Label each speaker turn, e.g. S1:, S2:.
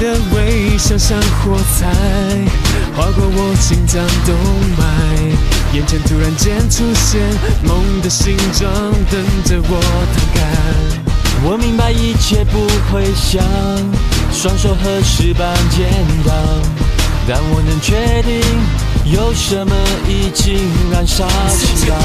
S1: 的微笑像火柴，划过我心脏动脉，眼前突然间出现梦的形状，等着我摊开。
S2: 我明白一切不会像双手合十般简单，但我能确定有什么已经燃烧起来。